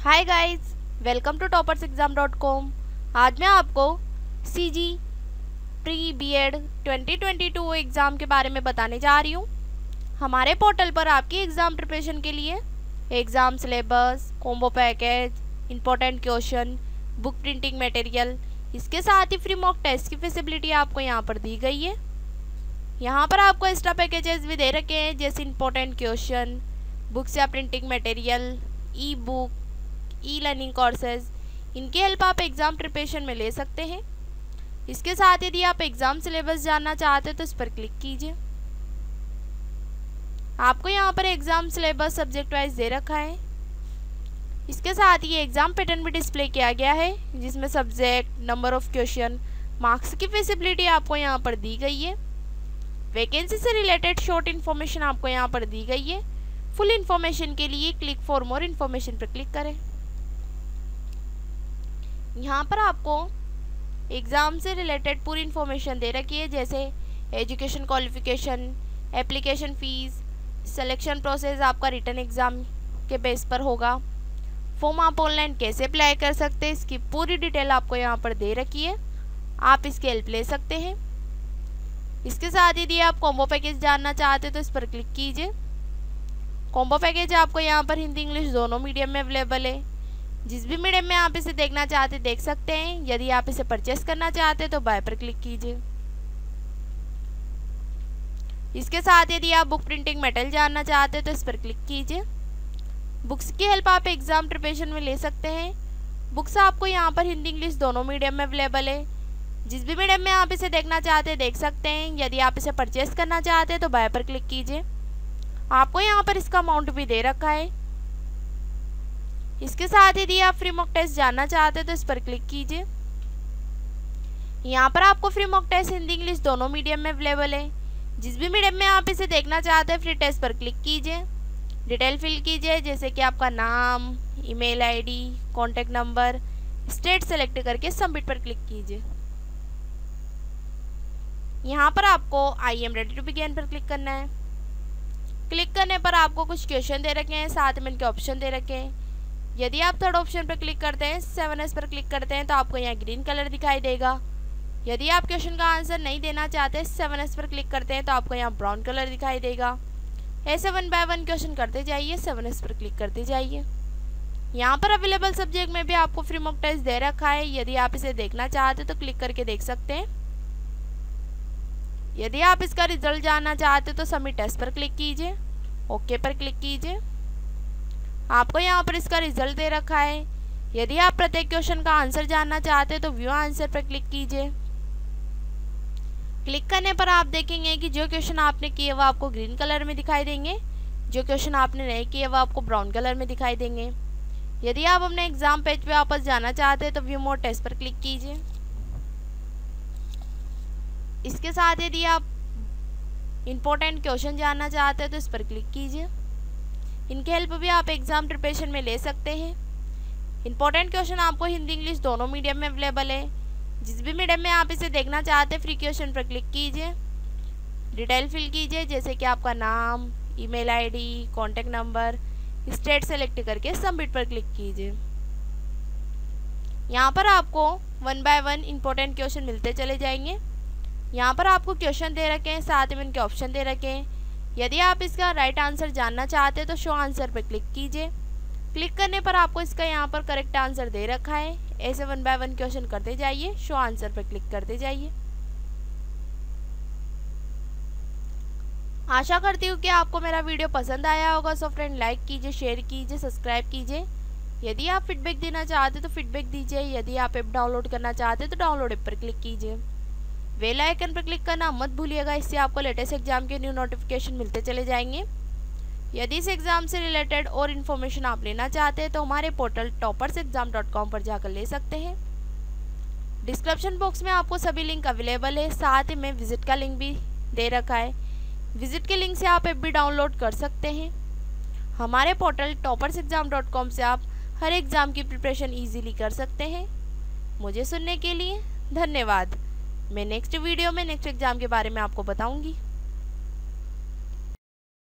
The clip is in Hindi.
Hi guys welcome to Toppers Exam dot com आज मैं आपको C G pre B Ed twenty twenty two exam के बारे में बताने जा रही हूँ। हमारे पोर्टल पर आपकी एग्ज़ाम प्रिपरेशन के लिए exam syllabus combo package important question book printing material इसके साथ ही फ्री मॉक टेस्ट की फैसिलिटी आपको यहाँ पर दी गई है। यहाँ पर आपको एक्स्ट्रा पैकेजेस भी दे रखे हैं, जैसे इंपॉर्टेंट क्वेश्चन बुक्स या printing material e book e learning courses इनकी हेल्प आप एग्ज़ाम प्रिपरेशन में ले सकते हैं। इसके साथ यदि आप एग्ज़ाम सिलेबस जानना चाहते हैं तो इस पर क्लिक कीजिए। आपको यहाँ पर एग्ज़ाम सिलेबस सब्जेक्ट वाइज दे रखा है। इसके साथ ही एग्ज़ाम पैटर्न भी डिस्प्ले किया गया है, जिसमें subject number of question marks की फेसिबिलिटी आपको यहाँ पर दी गई है। वैकेंसी से रिलेटेड शॉर्ट इन्फॉर्मेशन आपको यहाँ पर दी गई है। फुल इन्फॉर्मेशन के लिए क्लिक फॉर मोर इन्फॉर्मेशन पर क्लिक करें। यहाँ पर आपको एग्ज़ाम से रिलेटेड पूरी इन्फॉर्मेशन दे रखी है, जैसे education qualification application fees selection process आपका रिटर्न एग्ज़ाम के बेस पर होगा। फॉर्म आप ऑनलाइन कैसे अप्लाई कर सकते हैं, इसकी पूरी डिटेल आपको यहाँ पर दे रखी है। आप इसकी हेल्प ले सकते हैं। इसके साथ यदि आप कॉम्बो पैकेज जानना चाहते हैं तो इस पर क्लिक कीजिए। कॉम्बो पैकेज आपको यहाँ पर हिंदी, इंग्लिश दोनों मीडियम में अवेलेबल है। जिस भी मीडियम में आप इसे देखना चाहते, देख सकते हैं। यदि आप इसे परचेस करना चाहते तो बाय पर क्लिक कीजिए। इसके साथ यदि आप बुक प्रिंटिंग मेटल जानना चाहते हैं तो इस पर क्लिक कीजिए। बुक्स की हेल्प आप एग्ज़ाम प्रिपरेशन में ले सकते हैं। बुक्स आपको यहाँ पर हिंदी, इंग्लिश दोनों मीडियम में अवेलेबल है। जिस भी मीडियम में आप इसे देखना चाहते हैं, देख सकते हैं। यदि आप इसे परचेस करना चाहते हैं तो बाय पर क्लिक कीजिए। आपको यहाँ पर इसका अमाउंट भी दे रखा है। इसके साथ यदि आप फ्री मॉक टेस्ट जानना चाहते हैं तो इस पर क्लिक कीजिए। यहाँ पर आपको free mock test Hindi English दोनों मीडियम में अवेलेबल है। जिस भी मीडियम में आप इसे देखना चाहते हैं फ्री टेस्ट पर क्लिक कीजिए। डिटेल फिल कीजिए जैसे कि आपका नाम email ID, contact number state select करके सबमिट पर क्लिक कीजिए। यहाँ पर आपको I am ready to begin पर क्लिक करना है। क्लिक करने पर आपको कुछ क्वेश्चन दे रखे हैं साथ में इनके ऑप्शन दे रखे हैं। यदि आप थर्ड ऑप्शन पर क्लिक करते हैं सेवन एस पर क्लिक करते हैं तो आपको यहाँ ग्रीन कलर दिखाई देगा। यदि आप क्वेश्चन का आंसर नहीं देना चाहते सेवन एस पर क्लिक करते हैं तो आपको यहाँ ब्राउन कलर दिखाई देगा। ऐसे वन बाय वन क्वेश्चन करते जाइए सेवन एस पर क्लिक करते जाइए। यहाँ पर अवेलेबल सब्जेक्ट में भी आपको फ्री मॉक टेस्ट दे रखा है। यदि आप इसे देखना चाहते तो क्लिक करके देख सकते हैं। यदि आप इसका रिज़ल्ट जानना चाहते तो सबमिट टेस्ट पर क्लिक कीजिए। ओके पर क्लिक कीजिए। आपको यहाँ पर इसका रिज़ल्ट दे रखा है। यदि आप प्रत्येक क्वेश्चन का आंसर जानना चाहते हैं तो व्यू आंसर पर क्लिक कीजिए। क्लिक करने पर आप देखेंगे कि जो क्वेश्चन आपने किए, वो आपको ग्रीन कलर में दिखाई देंगे। जो क्वेश्चन आपने नहीं किए, वो आपको ब्राउन कलर में दिखाई देंगे। यदि आप अपने एग्ज़ाम पेज पे वापस जाना चाहते हैं तो व्यू मोड टेस्ट पर क्लिक कीजिए। इसके साथ यदि आप इम्पोर्टेंट क्वेश्चन जानना चाहते हैं तो इस पर क्लिक कीजिए। इनकी हेल्प भी आप एग्ज़ाम प्रिपरेशन में ले सकते हैं। इंपॉर्टेंट क्वेश्चन आपको हिंदी इंग्लिश दोनों मीडियम में अवेलेबल है। जिस भी मीडियम में आप इसे देखना चाहते हैं फ्री क्वेश्चन पर क्लिक कीजिए। डिटेल फिल कीजिए जैसे कि आपका नाम email ID, contact number state select करके सबमिट पर क्लिक कीजिए। यहाँ पर आपको one by one important question मिलते चले जाएँगे। यहाँ पर आपको क्वेश्चन दे रखे हैं साथ में इनके ऑप्शन दे रखे हैं। यदि आप इसका राइट आंसर जानना चाहते हैं तो शो आंसर पर क्लिक कीजिए। क्लिक करने पर आपको इसका यहाँ पर करेक्ट आंसर दे रखा है। ऐसे वन बाय वन क्वेश्चन करते जाइए शो आंसर पर क्लिक करते जाइए। आशा करती हूँ कि आपको मेरा वीडियो पसंद आया होगा सो फ्रेंड लाइक कीजिए शेयर कीजिए सब्सक्राइब कीजिए। यदि आप फीडबैक देना चाहते तो फीडबैक दीजिए। यदि आप ऐप डाउनलोड करना चाहते तो डाउनलोड ऐप पर क्लिक कीजिए। बेल आइकन पर क्लिक करना मत भूलिएगा, इससे आपको लेटेस्ट एग्ज़ाम के न्यू नोटिफिकेशन मिलते चले जाएँगे। यदि इस एग्ज़ाम से रिलेटेड और इन्फॉर्मेशन आप लेना चाहते हैं तो हमारे portal Toppers Exam dot com पर जाकर ले सकते हैं। डिस्क्रिप्शन बॉक्स में आपको सभी लिंक अवेलेबल है, साथ ही में विज़िट का लिंक भी दे रखा है। विज़िट के लिंक से आप ऐप भी डाउनलोड कर सकते हैं। हमारे portal Toppers Exam dot com से आप हर एग्ज़ाम की प्रिपरेशन ईजीली कर सकते हैं। मुझे सुनने के लिए धन्यवाद। मैं नेक्स्ट वीडियो में नेक्स्ट एग्ज़ाम के बारे में आपको बताऊँगी।